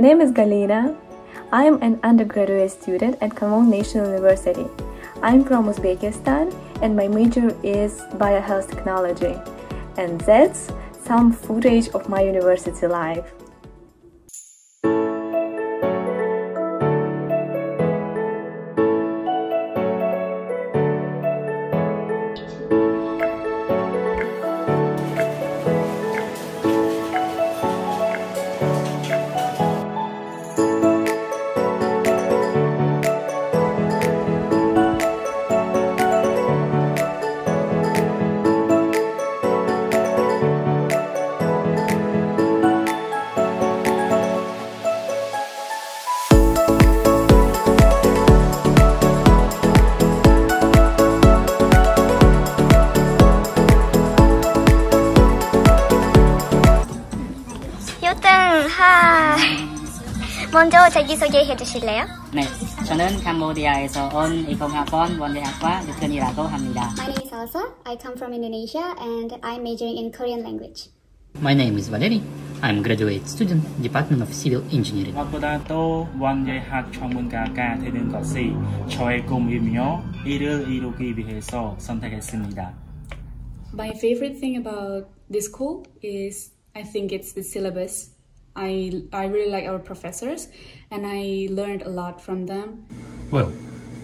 My name is Galina. I am an undergraduate student at Kangwon National University. I'm from Uzbekistan and my major is biohealth technology. And that's some footage of my university life. 요등 하 먼저 자기소개해 주실래요? 네, 저는 캄보디아에서 온 20학번 원대학과 유턴이라고 합니다. My name is Elsa. I come from Indonesia and I'm majoring in Korean language. My name is Valery. I'm graduate student, Department of Civil Engineering. 무엇보다 또 원예학 전문가가 되는 것이 저의 꿈이며 이를 이루기 위해서 선택했습니다. My favorite thing about this school is I think it's the syllabus. I, I really like our professors and I learned a lot from them. Well,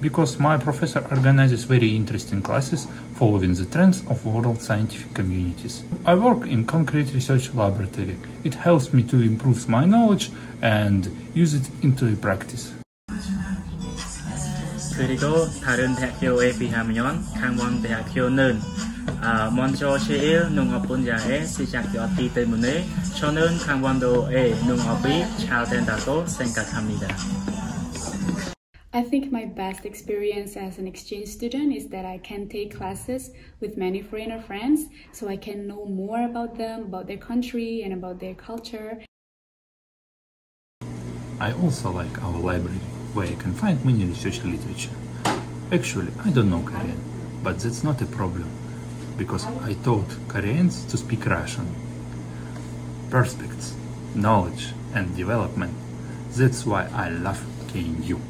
because my professor organizes very interesting classes following the trends of world scientific communities. I work in concrete research laboratory. It helps me to improve my knowledge and use it into the practice. 그리고 you go, Tarun I think my best experience as an exchange student is that I can take classes with many foreigner friends so I can know more about them, about their country, and about their culture. I also like our library, where you can find many research literature. Actually, I don't know Korean, but that's not a problem because I taught Koreans to speak Russian. Perspectives, knowledge, and development. That's why I love KNU.